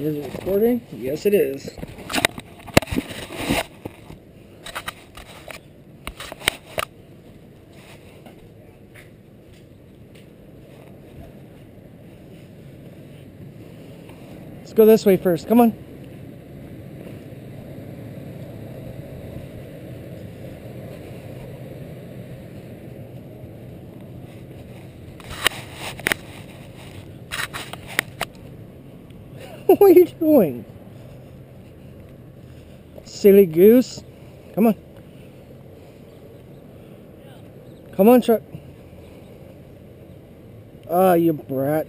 Is it recording? Yes, it is. Let's go this way first. Come on. what are you doing? Silly goose. Come on. Come on, Chuck. Ah, you brat.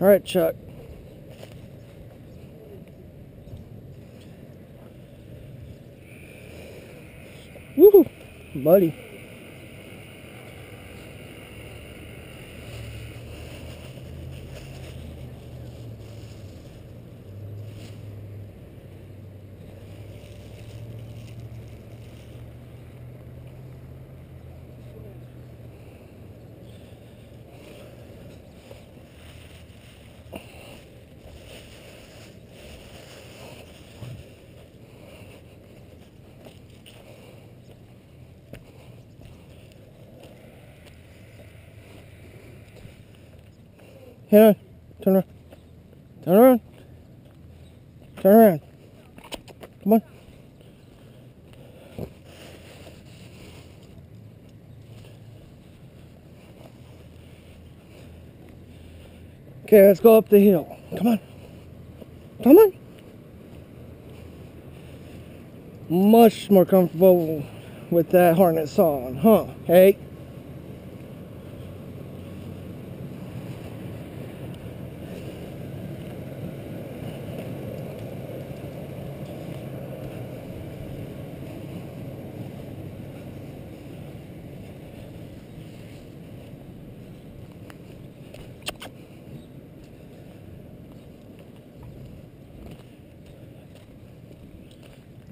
All right, Chuck. Buddy. Turn around. Turn around. Turn around. Come on. Okay, let's go up the hill. Come on. Come on. Much more comfortable with that harness on, huh? Hey.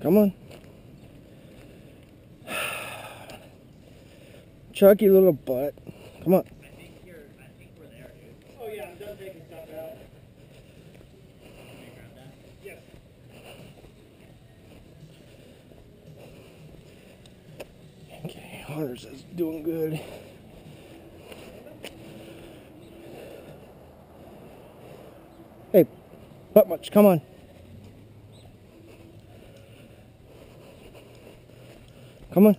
Come on. Chucky little butt. Come on. I think you're, I think we're there, dude. Oh yeah, I'm done taking stuff out. Can you grab that? Yes. Okay, Hunter's is doing good. Hey, butt much, come on. Come on.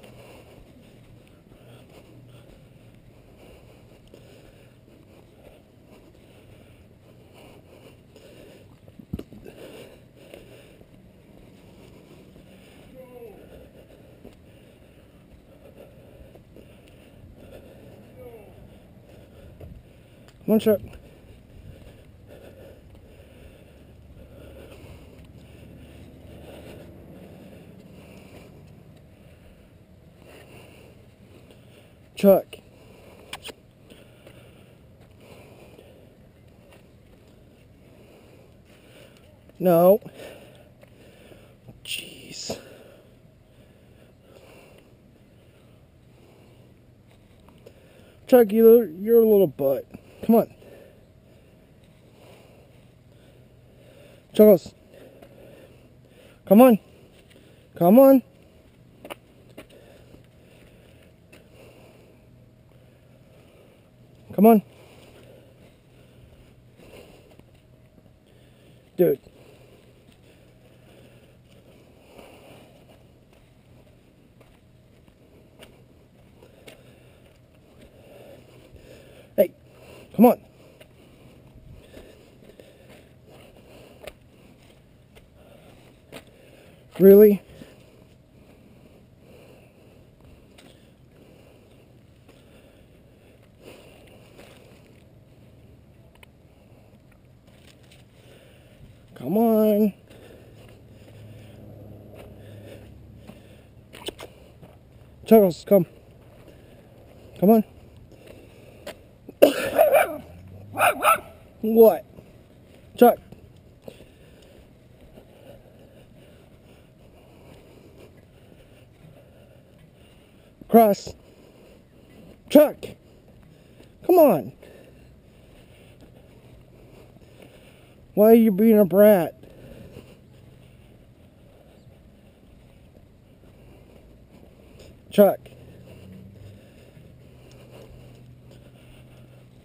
Come on, Chuck. Chuck. No. Jeez. Chuck, you're, you're a little butt. Come on. Chuckles. Come on. Come on. Come on. Dude. Hey, come on. Really? Charles, come. Come on. what? Chuck. Cross. Chuck. Come on. Why are you being a brat? Chuck.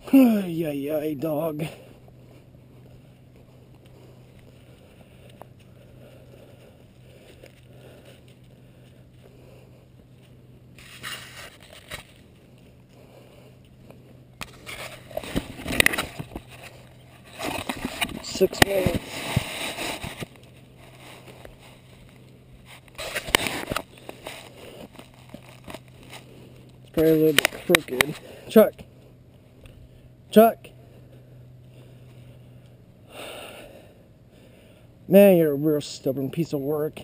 Ay, ay, ay, dog. Six minutes. Probably a little bit crooked. Chuck. Chuck. Man, you're a real stubborn piece of work.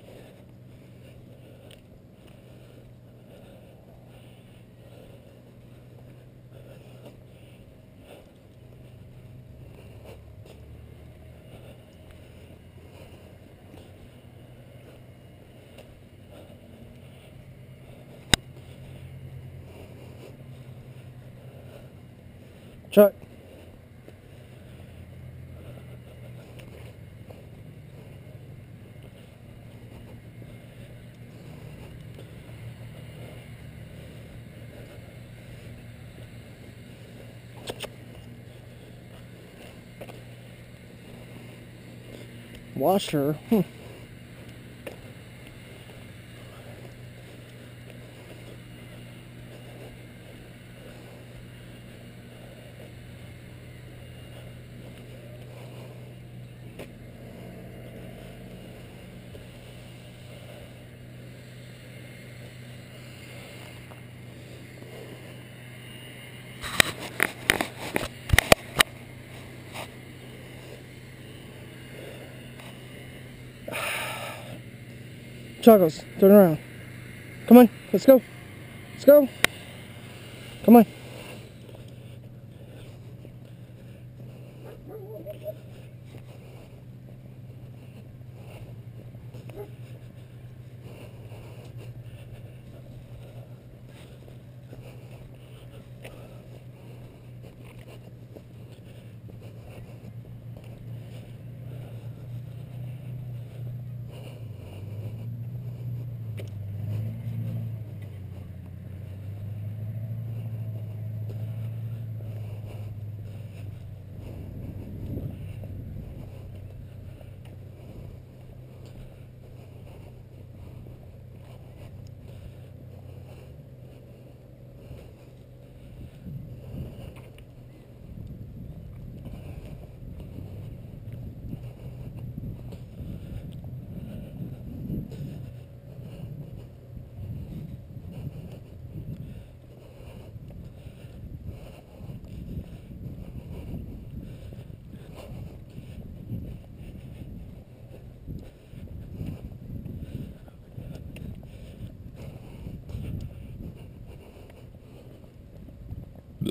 Chuck. Wash hmm. Chuckles, turn around. Come on, let's go. Let's go. Come on.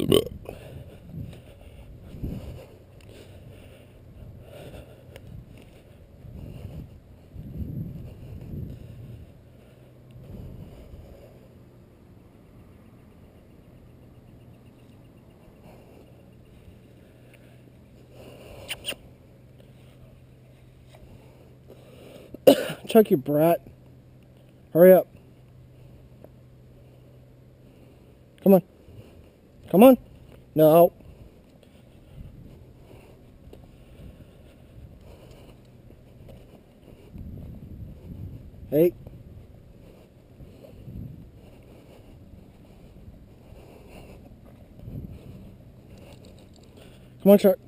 Chuck, you brat. Hurry up. Come on. Come on. No. Hey. Come on, shark.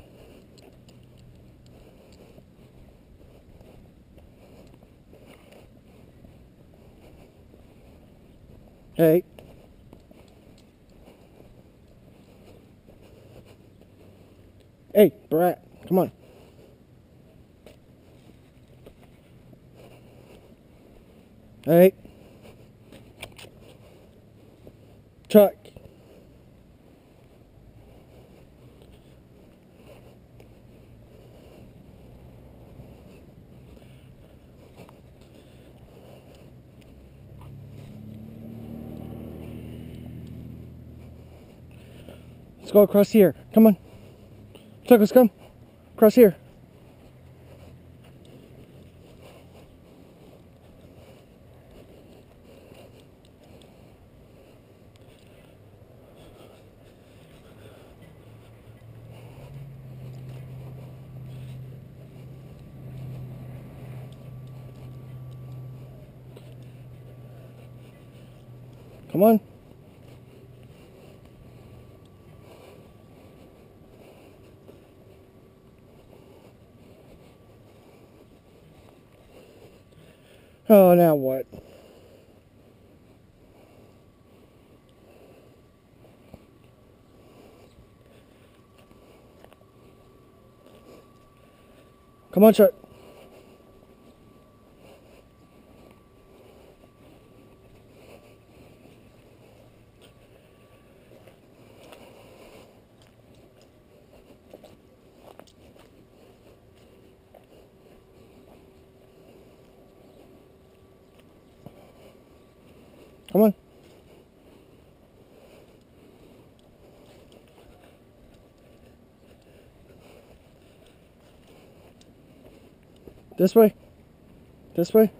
Hey. Hey, Brat, come on. Hey. Chuck. Let's go across here. Come on. Chuckles, come. Across here. Come on. Oh, now what? Come on, Chuck. Come on. This way. This way.